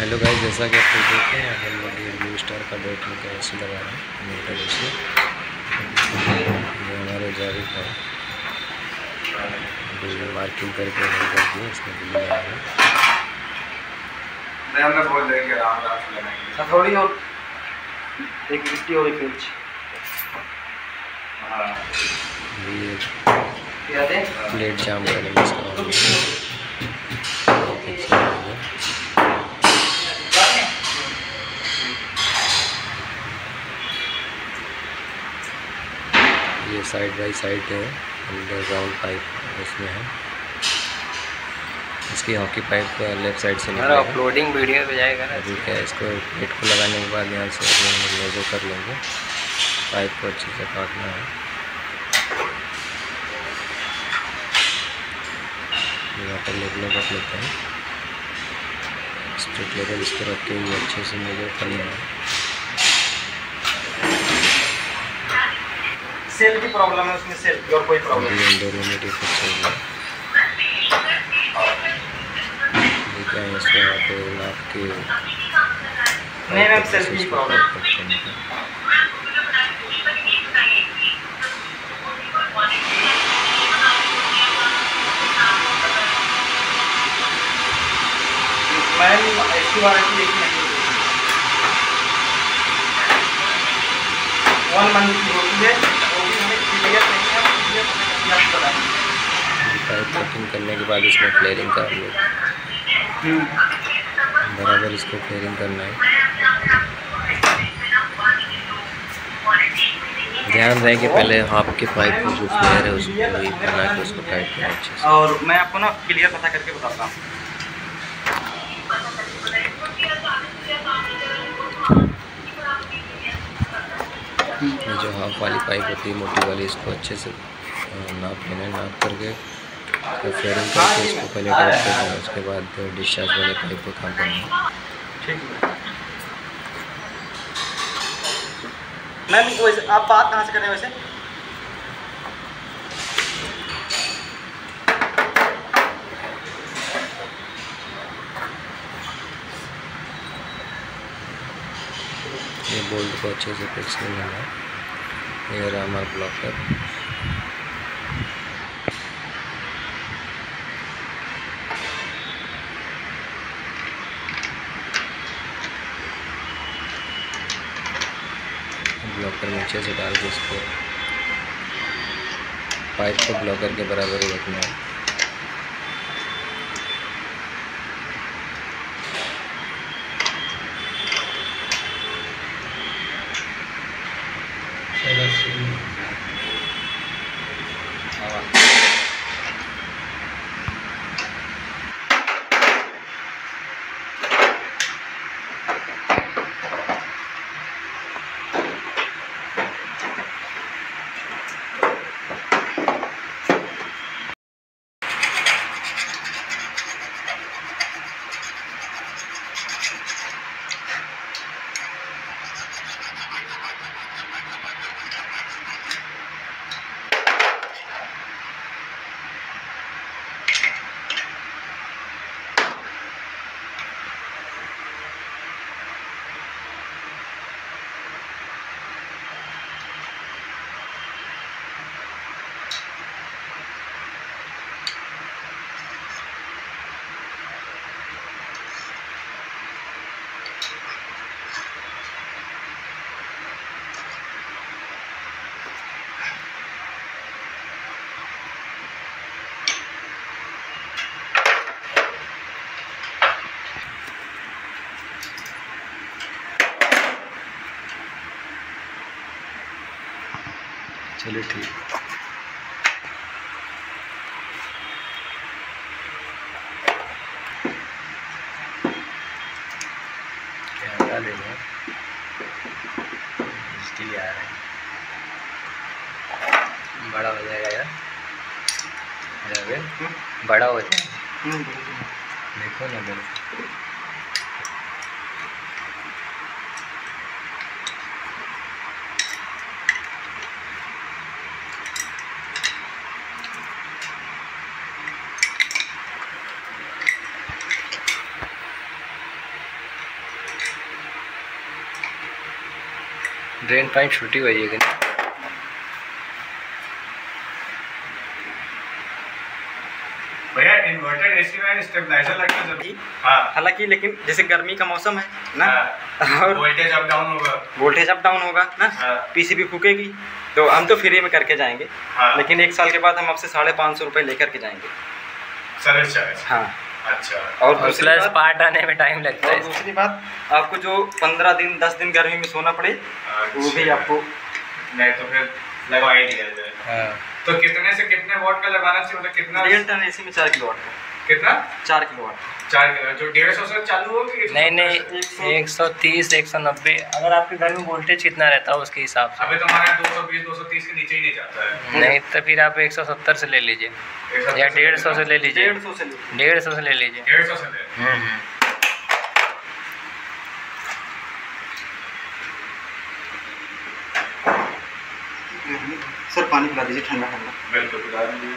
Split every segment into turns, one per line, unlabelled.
Hello guys जैसा कि आप देख रहे हैं हम लोग ये ब्लू स्टार का डॉट का ऐसे लगा रहे हैं मोटर ऐसे जो हमारे जारी का है। मार्किंग करके हम कर दिए इसमें ब्लू लगा रहे हैं
बोल कि राम राम लगाएँगे।
हथौड़ी और एक गिट्टी और एक इंच
हाँ।
ये प्लेट जाम करेंगे इसका और फिक्स हो गया। ये साइड बाई साइड है अंडरग्राउंड पाइप उसमें है। इसकी हॉकी पाइप लेफ़्ट साइड से
अपलोडिंग वीडियो पे जाएगा ना।
अभी है, इसको प्लेट को लगाने के बाद यहाँ से लेजो कर लेंगे। पाइप को अच्छे से काटना है। यहाँ पर लेवल रख लेते हैं। स्ट्रेट लेवल इस पर रख के अच्छे से मेजर करना है।
सेल की प्रॉब्लम है उसमें सेल की और कोई प्रॉब्लम नहीं।
है।
मैम सेल की प्रॉब्लम। मैम इसकी वारंटी वन मंथ की होती है।
पाइप कटिंग करने के बाद इसमें फ्लेयरिंग कर लो। बराबर इसको फ्लेयरिंग करना है। ध्यान रहे कि पहले आपके पाइप की जो फ्लेयर है, उसको बना के उसको टाइट करें अच्छे
और मैं आपको ना क्लियर पता करके बताता हूँ।
हाफ़ वाली पाइप होती है मोटी वाली इसको अच्छे से नाप लेना है नाप करके फ्लेयरिंग करके इसको पहले टाइट करना है उसके बाद डिस्चार्ज वाले पाइप को काम करना। है।
मैम वैसे आप बात कहाँ से कर रहे हैं वैसे?
ये बोल्ट को अच्छे से फिक्स कर लेना है ब्लॉकर ब्लॉकर अच्छे से डाल के इसको। पाइप को ब्लॉकर के बराबर ही रखना है। चलिए ठीक। कैमरा ले लो इसके आ रहे हैं। बड़ा हो जाएगा यार। बड़ा हो जाएगा। देखो ना देखो
ड्रेन पाइप छुट्टी हुई है
भैया इन्वर्टेड एसी में स्टेबलाइजर लगना ज़रूरी। हाँ।
हालाँकि लेकिन जैसे गर्मी का मौसम है ना?
हाँ।
और
वोल्टेज अप डाउन होगा।
वोल्टेज अप डाउन होगा ना?
हाँ।
पीसीबी फूकेगी तो हम तो फ्री में करके जाएँगे।
हाँ।
लेकिन एक साल के बाद हम आपसे साढ़े पाँच सौ रुपये लेकर के जाएँगे।
सर्विस चार्ज
हाँ।
अच्छा।
और दूसरा
पार्ट आने में टाइम लगता है
दूसरी बात आपको जो पंद्रह दिन दस दिन गर्मी में सोना पड़े वो भी
अच्छा।
आपको
नहीं तो फिर लगवा ही दिया जाए।
हाँ।
तो कितने से कितने वोट का लगाना चाहिए? मतलब कितना
डेढ़ टन एसी में चार किलो वाट का।
कितना?
चार किलो वाट।
चार किलो जो डेढ़ सौ से चालू हो
नहीं नहीं एक सौ तीस एक सौ नब्बे। अगर आपके घर में वोल्टेज कितना रहता है उसके हिसाब से।
अभी तो हमारा दो सौ बीस दो सौ तीस के नीचे ही नहीं जाता है।
नहीं तो फिर आप एक सौ सत्तर से ले लीजिए। या डेढ़ सौ से ले लीजिए।
डेढ़ सौ से ले
डेढ़ सौ से ले लीजिए।
डेढ़ सौ से ले।
हम्म, हम्म।
सर पानी पिला दीजिए ठंडा ठंडा।
बिल्कुल बता दीजिए।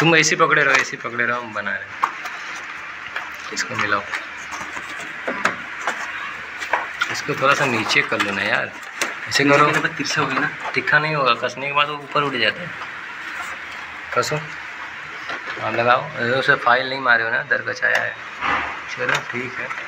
तुम ऐसे पकड़े रहो ऐसे पकड़े रहो हम बना रहे इसको मिलाओ। इसको थोड़ा सा नीचे कर लो ना यार। ऐसे करो।
तिरछा हो गई ना।
तिखा नहीं होगा कसने के बाद वो ऊपर उठ जाता है। कसो। हाँ लगाओ। उसे फ़ाइल नहीं मारे हो ना दर कचाया है। चलो ठीक है।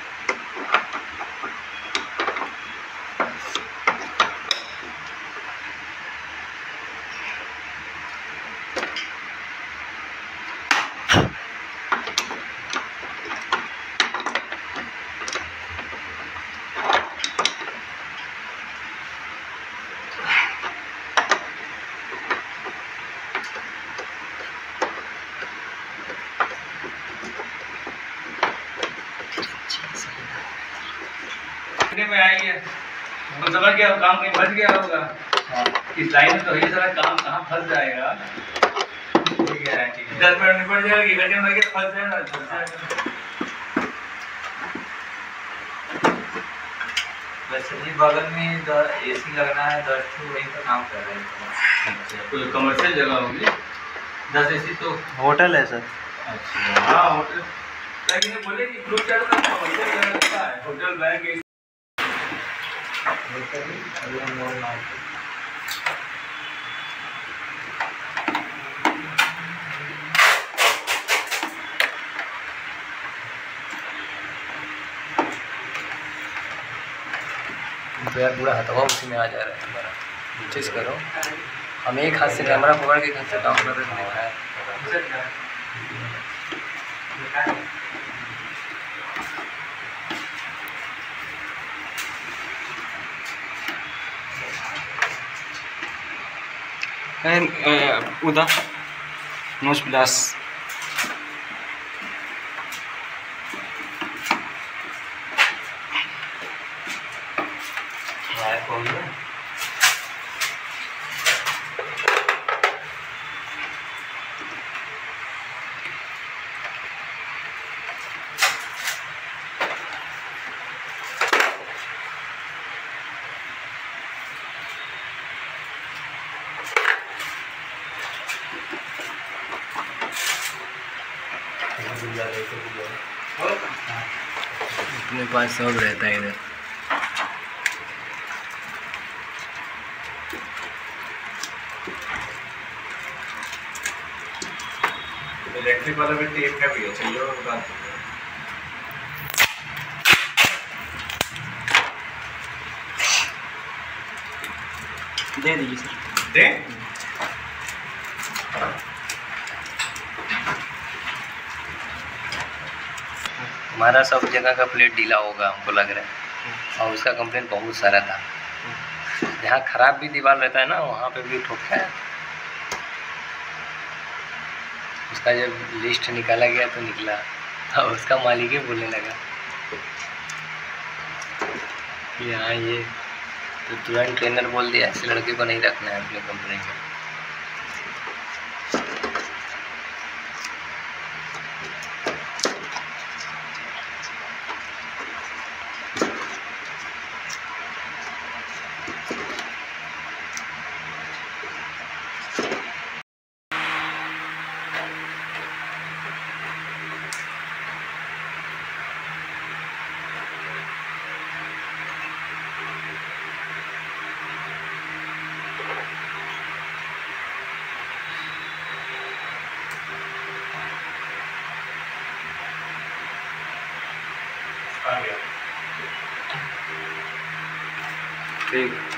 कितने में आई है तो समझ गया काम कहीं फंस गया होगा। इस लाइन में तो ये सारा काम कहाँ फंस जाएगा? ठीक है ठीक है दस मिनट निपट जाएगा कि घंटे में लगे तो फंस जाएगा फंस जाएगा।
वैसे भी बगल में एसी लगना है दस ठो वहीं पर काम कर रहे हैं।
कोई कमर्शियल जगह होगी?
दस एसी तो
होटल है सर।
अच्छा
हाँ होटल। लेकिन बोले कि ग्रुप चैट में कमर्शियल जगह है। होटल बैंक
यार पूरा हथवा उसी में आ जा रहा है तुम्हारा से करो हम एक हाथ से कैमरा पकड़ के घर से काम कर रहे हैं।
उदा नोज प्लस
अपने पास सब रहता है इधर।
इलेक्ट्रिक वाला भी टेप का भी है चाहिए और बता
दे। दीजिए सर
दे?
हमारा सब जगह का प्लेट ढीला होगा हमको लग रहा है। और उसका कंप्लेंट बहुत सारा था। जहाँ खराब भी दीवार रहता है ना वहाँ पे भी ठोक खाया उसका जब लिस्ट निकाला गया तो निकला। और उसका मालिक ही बोलने लगा। कि हाँ ये तो तुरंत ट्रेनर बोल दिया ऐसे लड़के को नहीं रखना है अपने कंपनी में
आ गया
ठीक